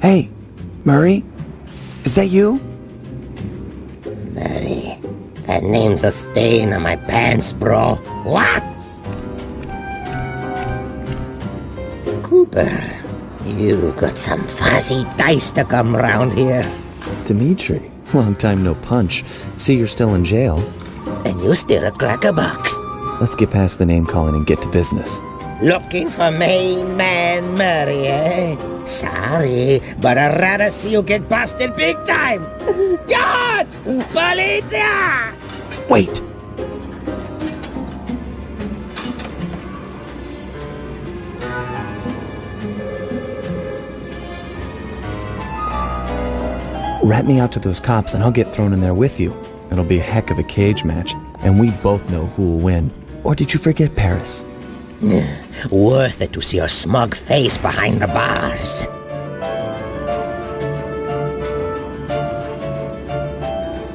Hey, Murray? Is that you? Murray. That name's a stain on my pants, bro. What? Cooper, you've got some fuzzy dice to come round here. Dimitri. Long time no punch. See, you're still in jail. And you still a cracker box. Let's get past the name calling and get to business. Looking for main man Murray, eh? Sorry, but I'd rather see you get busted big time. God! Policia! Wait! Rat me out to those cops and I'll get thrown in there with you. It'll be a heck of a cage match, and we both know who will win. Or did you forget Paris? Worth it to see your smug face behind the bars.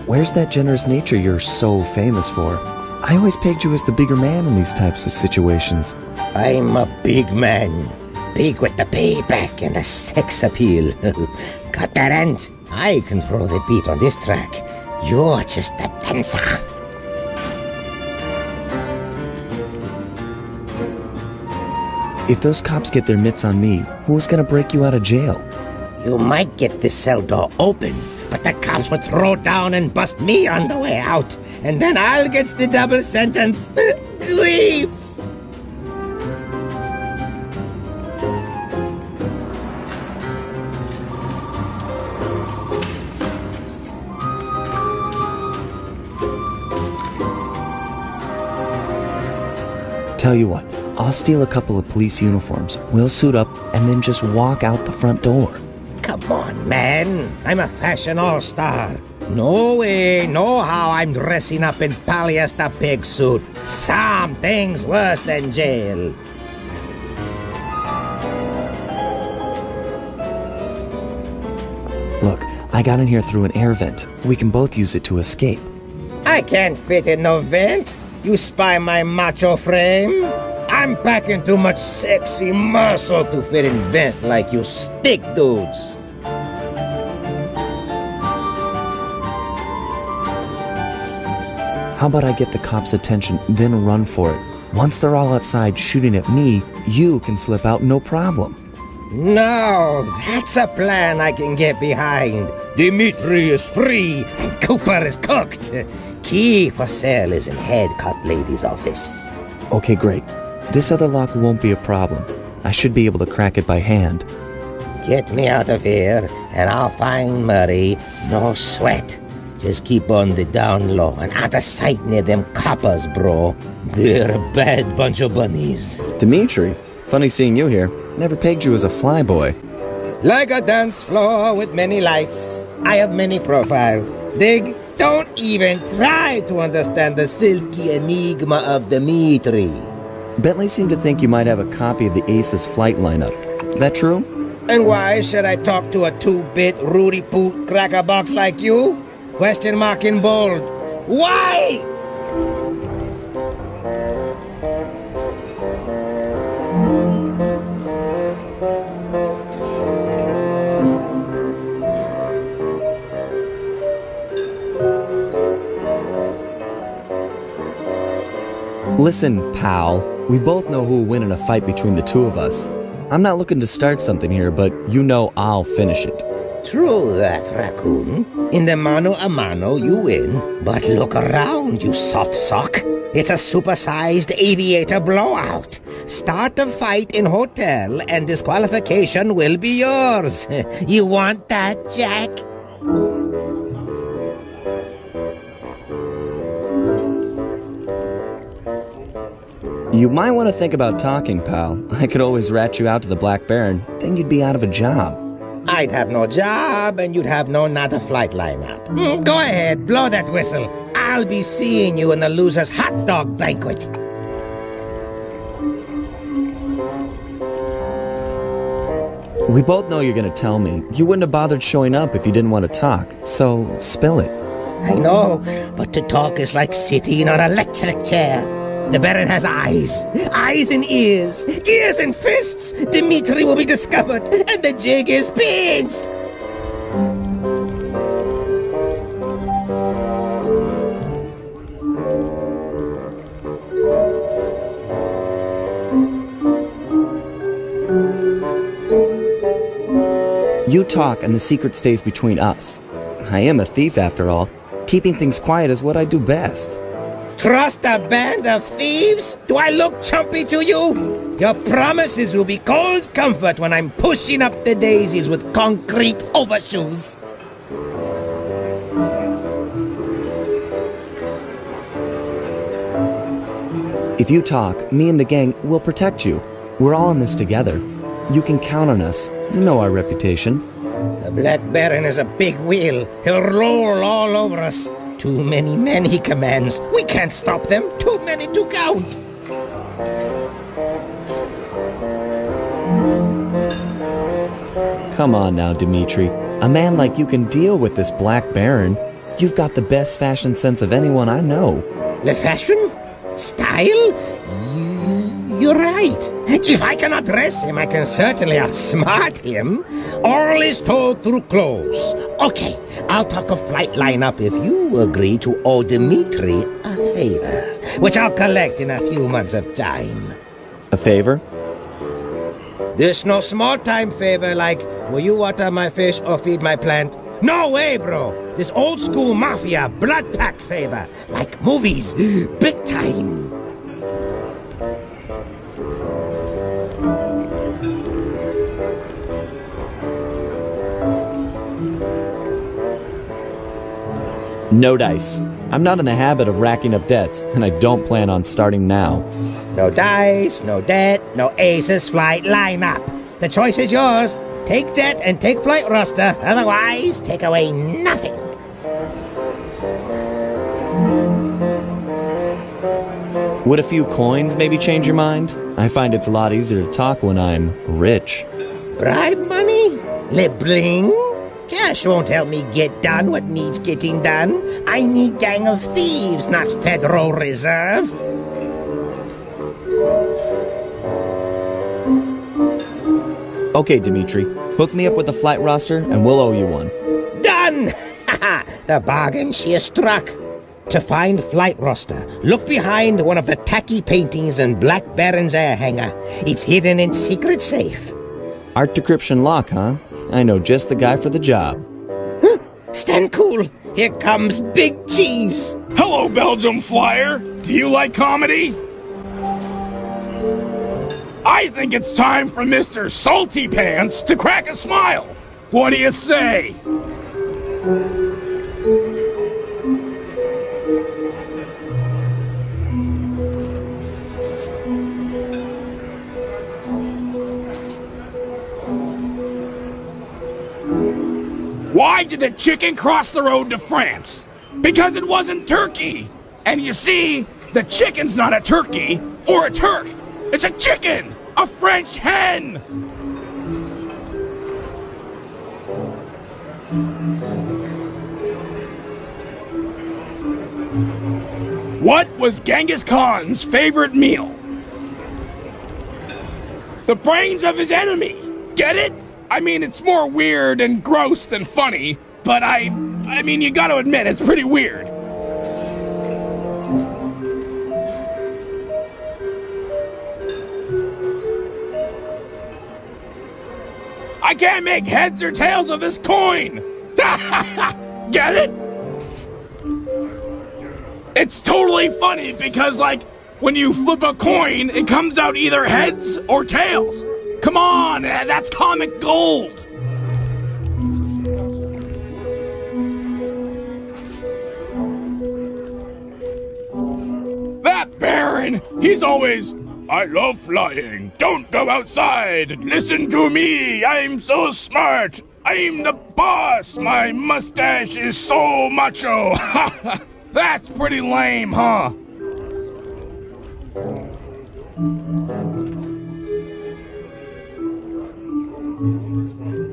Where's that generous nature you're so famous for? I always pegged you as the bigger man in these types of situations. I'm a big man. Big with the payback and the sex appeal. Got that end? I control the beat on this track. You're just a dancer. If those cops get their mitts on me, who's gonna break you out of jail? You might get the cell door open, but the cops would throw down and bust me on the way out, and then I'll get the double sentence. Leave! Tell you what, I'll steal a couple of police uniforms. We'll suit up and then just walk out the front door. Come on, man. I'm a fashion all-star. No way, no how I'm dressing up in polyester pig suit. Some things worse than jail. Look, I got in here through an air vent. We can both use it to escape. I can't fit in no vent. You spy my macho frame? I'm packing too much sexy muscle to fit in vent like you stick dudes. How about I get the cops' attention, then run for it? Once they're all outside shooting at me, you can slip out no problem. No, that's a plan I can get behind. Dimitri is free and Cooper is cooked. Key for sale is in head cut lady's office. Okay, great. This other lock won't be a problem. I should be able to crack it by hand. Get me out of here and I'll find Murray. No sweat. Just keep on the down low and out of sight near them coppers, bro. They're a bad bunch of bunnies. Dimitri, funny seeing you here. Never pegged you as a flyboy. Like a dance floor with many lights, I have many profiles. Dig? Don't even try to understand the silky enigma of Dimitri. Bentley seemed to think you might have a copy of the Aces flight lineup. That true? And why should I talk to a two-bit Rudy Poot cracker box like you? Question mark in bold. Why? Listen, pal, we both know who will win in a fight between the two of us. I'm not looking to start something here, but you know I'll finish it. True that, raccoon. In the mano a mano, you win. But look around, you soft sock. It's a supersized aviator blowout. Start the fight in hotel, and disqualification will be yours. you want that, Jack? You might want to think about talking, pal. I could always rat you out to the Black Baron, then you'd be out of a job. I'd have no job, and you'd have no nada flight lineup. Mm, go ahead, blow that whistle. I'll be seeing you in the loser's hot dog banquet. We both know you're going to tell me. You wouldn't have bothered showing up if you didn't want to talk, so spill it. I know, but to talk is like sitting on an electric chair. The Baron has eyes, eyes and ears, ears and fists. Dimitri will be discovered, and the jig is pinched. You talk and the secret stays between us. I am a thief after all. Keeping things quiet is what I do best. Trust a band of thieves? Do I look chumpy to you? Your promises will be cold comfort when I'm pushing up the daisies with concrete overshoes. If you talk, me and the gang will protect you. We're all in this together. You can count on us. You know our reputation. The Black Baron is a big wheel. He'll roll all over us. Too many men he commands. We can't stop them. Too many to count. Come on now, Dimitri. A man like you can deal with this Black Baron. You've got the best fashion sense of anyone I know. The fashion? Style? You, you're right. If I cannot dress him, I can certainly outsmart him. All is told through clothes. Okay, I'll talk a flight lineup if you agree to owe Dimitri a favor, which I'll collect in a few months of time. A favor? This no small time favor like, will you water my fish or feed my plant? No way, bro. This old school mafia blood pact favor, like movies, big time. No dice. I'm not in the habit of racking up debts, and I don't plan on starting now. No dice, no debt, no aces flight lineup. The choice is yours. Take debt and take flight roster. Otherwise, take away nothing. Would a few coins maybe change your mind? I find it's a lot easier to talk when I'm rich. Bribe money? Le bling? Cash won't help me get done what needs getting done. I need gang of thieves, not Federal Reserve. Okay, Dimitri, hook me up with a flight roster and we'll owe you one. Done! the bargain she has struck. To find flight roster, look behind one of the tacky paintings in Black Baron's air hangar. It's hidden in secret safe. Art decryption lock, huh? I know just the guy for the job. Stand cool. Here comes Big Cheese. Hello, Belgium Flyer. Do you like comedy? I think it's time for Mr. Salty Pants to crack a smile. What do you say? Why did the chicken cross the road to France? Because it wasn't turkey. And you see, the chicken's not a turkey or a Turk. It's a chicken! A French hen! What was Genghis Khan's favorite meal? The brains of his enemy. Get it? I mean, it's more weird and gross than funny, but I. I mean, you gotta admit, it's pretty weird. I can't make heads or tails of this coin! Get it? It's totally funny because, like, when you flip a coin, it comes out either heads or tails. Come on, eh, that's comic gold. That Baron, he's always, I love flying. Don't go outside. Listen to me. I'm so smart. I'm the boss. My mustache is so macho. That's pretty lame, huh?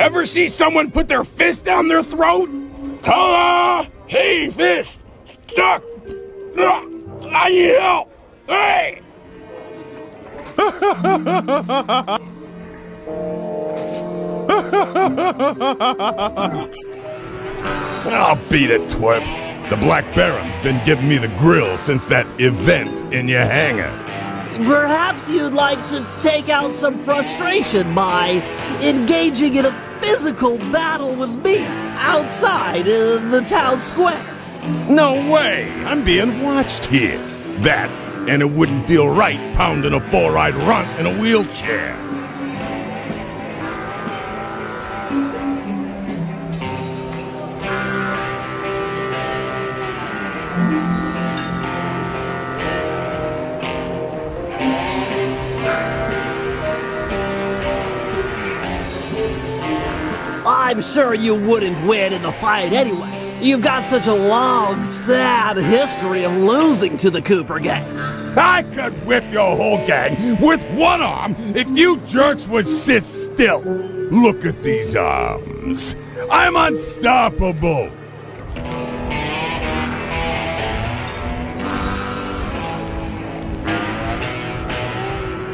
Ever see someone put their fist down their throat? Ta-da! Hey, fish! Stuck! I need help! Hey! I'll beat it, twerp. The Black Baron's been giving me the grill since that event in your hangar. Perhaps you'd like to take out some frustration by engaging in a physical battle with me outside the town square. No way! I'm being watched here. That, and it wouldn't feel right pounding a four-eyed runt in a wheelchair. I'm sure you wouldn't win in the fight anyway. You've got such a long, sad history of losing to the Cooper gang. I could whip your whole gang with one arm if you jerks would sit still. Look at these arms. I'm unstoppable.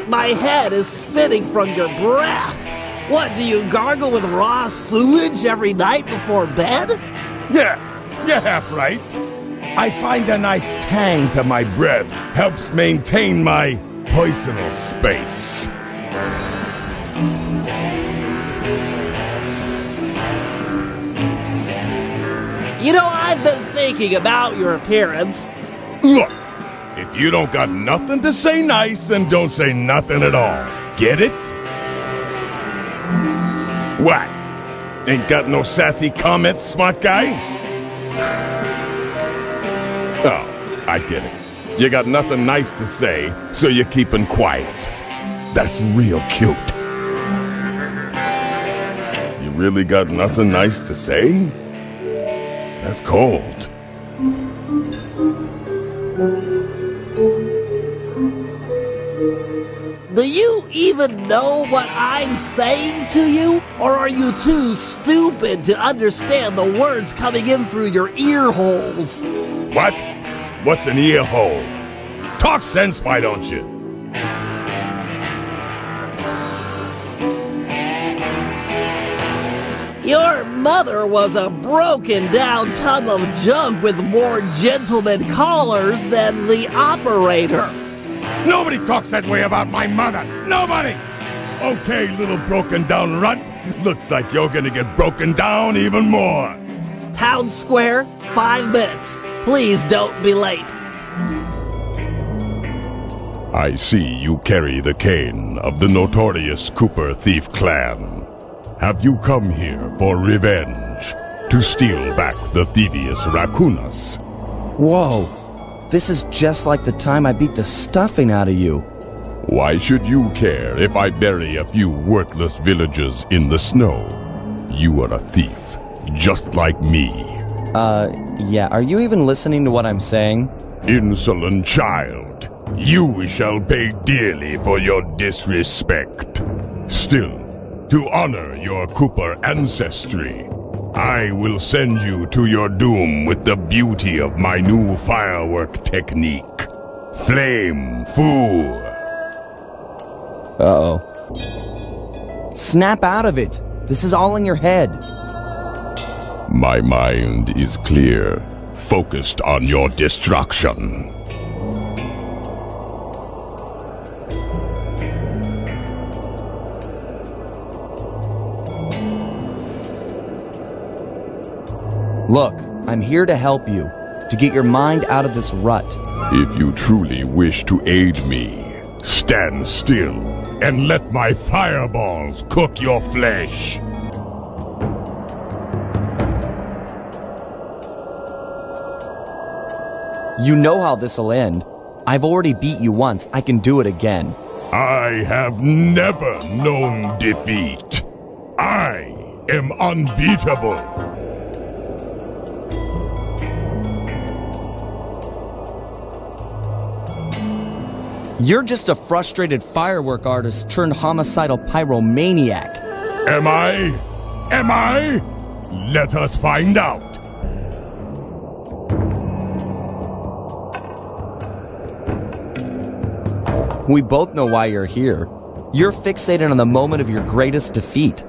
My head is spinning from your breath. What, do you gargle with raw sewage every night before bed? Yeah, you're half right. I find a nice tang to my breath helps maintain my personal space. You know, I've been thinking about your appearance. Look, if you don't got nothing to say nice, then don't say nothing at all. Get it? What? Ain't got no sassy comments, smart guy? Oh, I get it. You got nothing nice to say, so you're keeping quiet. That's real cute. You really got nothing nice to say? That's cold. Do you even know what I'm saying to you? Or are you too stupid to understand the words coming in through your ear holes? What? What's an ear hole? Talk sense, why don't you? Your mother was a broken down tub of junk with more gentleman callers than the operator. Nobody talks that way about my mother. Nobody! Okay, little broken down runt. Looks like you're gonna get broken down even more. Town Square, five minutes. Please don't be late. I see you carry the cane of the notorious Cooper thief clan. Have you come here for revenge? To steal back the thievius raccoonus? Whoa. This is just like the time I beat the stuffing out of you. Why should you care if I bury a few worthless villagers in the snow? You are a thief, just like me. Uh, yeah, are you even listening to what I'm saying? Insolent child, you shall pay dearly for your disrespect. Still, to honor your Cooper ancestry, I will send you to your doom with the beauty of my new firework technique. Flame Fu. Uh-oh. Snap out of it. This is all in your head. My mind is clear, focused on your destruction. Look, I'm here to help you, to get your mind out of this rut. If you truly wish to aid me, stand still and let my fireballs cook your flesh. You know how this'll end. I've already beat you once. I can do it again. I have never known defeat. I am unbeatable. You're just a frustrated firework artist turned homicidal pyromaniac. Am I? Am I? Let us find out. We both know why you're here. You're fixated on the moment of your greatest defeat.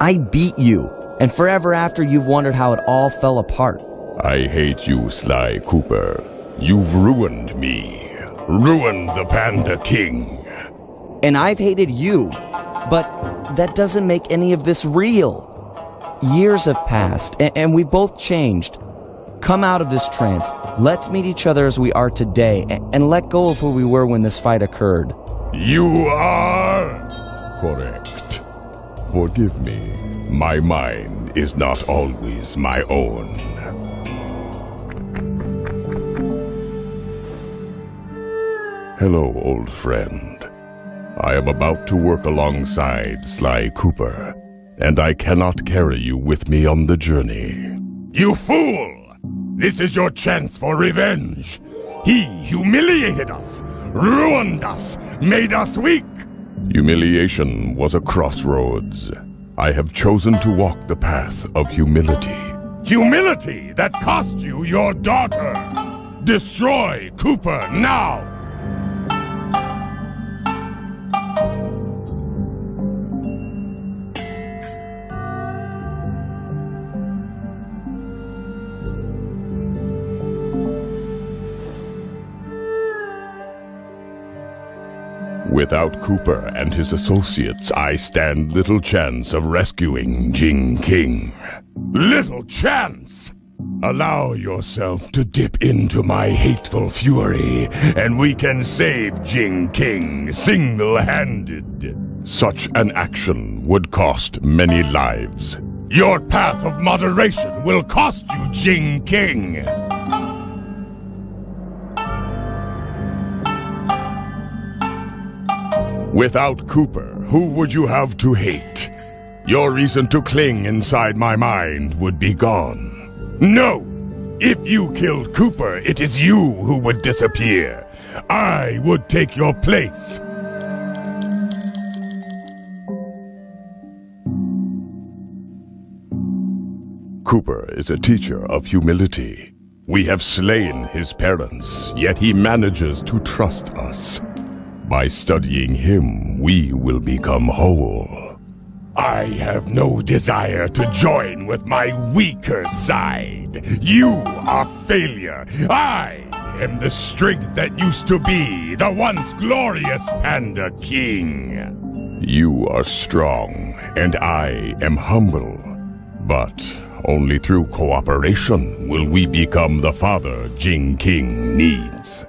I beat you, and forever after you've wondered how it all fell apart. I hate you, Sly Cooper. You've ruined me. Ruined the Panda King. And I've hated you, but that doesn't make any of this real. Years have passed, and, and we both changed. Come out of this trance. Let's meet each other as we are today, and, and let go of who we were when this fight occurred. You are correct. Forgive me. My mind is not always my own. Hello, old friend. I am about to work alongside Sly Cooper, and I cannot carry you with me on the journey. You fool! This is your chance for revenge. He humiliated us, ruined us, made us weak. Humiliation was a crossroads. I have chosen to walk the path of humility. Humility that cost you your daughter! Destroy Cooper now! Without Cooper and his associates, I stand little chance of rescuing Jing King. Little chance! Allow yourself to dip into my hateful fury, and we can save Jing King single-handed. Such an action would cost many lives. Your path of moderation will cost you Jing King. Without Cooper, who would you have to hate? Your reason to cling inside my mind would be gone. No! If you killed Cooper, it is you who would disappear. I would take your place. Cooper is a teacher of humility. We have slain his parents, yet he manages to trust us. By studying him, we will become whole. I have no desire to join with my weaker side. You are failure. I am the strength that used to be the once glorious Panda King. You are strong, and I am humble. But only through cooperation will we become the father Jing King needs.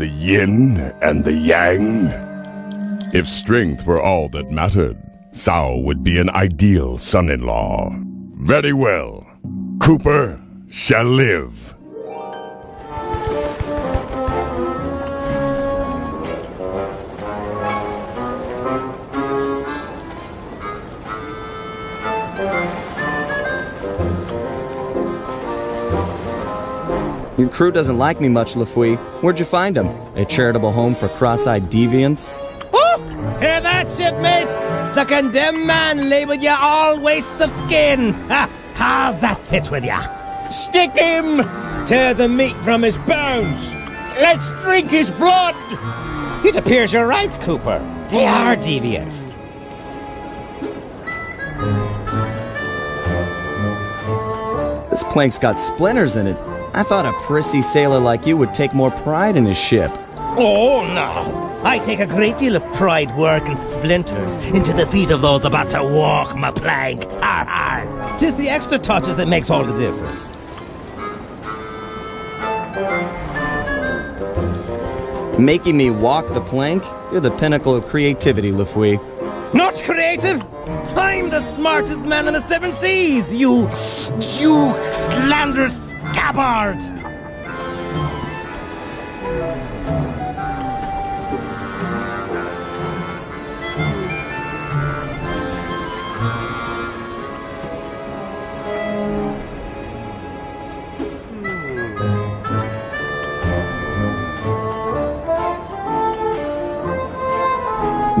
The yin and the yang? If strength were all that mattered, Tsao would be an ideal son-in-law. Very well. Cooper shall live. Your crew doesn't like me much, LeFwee. Where'd you find him? A charitable home for cross-eyed deviants? Oh! Hear that, shipmates? The condemned man labeled ya all wastes of skin. Ha! How's that sit with ya? Stick him! Tear the meat from his bones. Let's drink his blood. It appears you're right, Cooper. They are deviants. This plank's got splinters in it. I thought a prissy sailor like you would take more pride in his ship. Oh, no. I take a great deal of pride working splinters into the feet of those about to walk my plank. Har, har. Tis the extra touches that makes all the difference. Making me walk the plank? You're the pinnacle of creativity, LeFwee. Not creative! I'm the smartest man in the seven seas, you... you slanderous scabbard!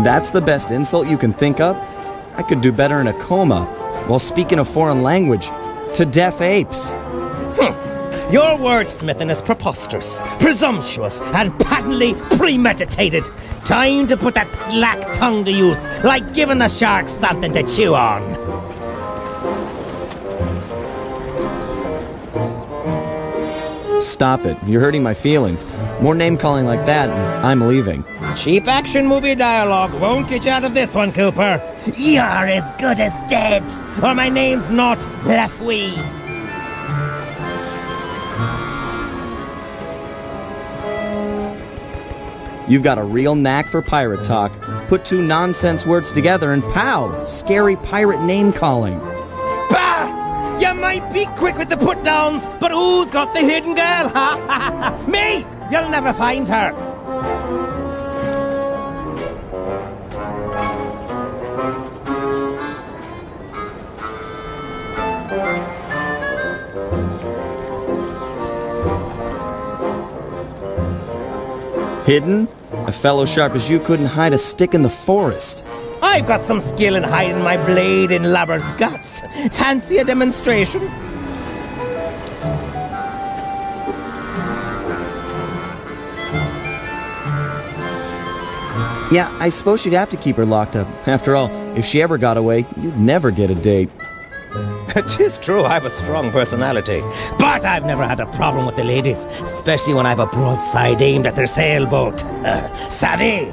That's the best insult you can think of? I could do better in a coma while speaking a foreign language to deaf apes. Huh. Your wordsmithing is preposterous, presumptuous, and patently premeditated. Time to put that slack tongue to use, like giving the shark something to chew on. Stop it. You're hurting my feelings. More name calling like that, and I'm leaving. Cheap action movie dialogue won't get you out of this one, Cooper. You're as good as dead, or my name's not LeFwee. You've got a real knack for pirate talk. Put two nonsense words together and pow! Scary pirate name calling. Bah! You might be quick with the put downs, but who's got the hidden girl? Ha ha ha! Me! You'll never find her. Hidden? A fellow sharp as you couldn't hide a stick in the forest. I've got some skill in hiding my blade in lovers' guts. Fancy a demonstration? Yeah, I suppose you'd have to keep her locked up. After all, if she ever got away, you'd never get a date. Tis true, I have a strong personality. But I've never had a problem with the ladies, especially when I've a broadside aimed at their sailboat. Uh, savvy?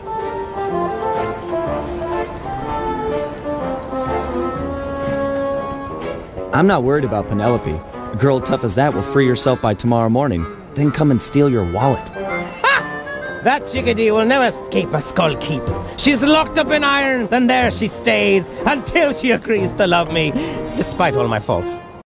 I'm not worried about Penelope. A girl tough as that will free herself by tomorrow morning, then come and steal your wallet. Ha! That chickadee will never escape a skull keep. She's locked up in irons, and there she stays until she agrees to love me, despite all my faults.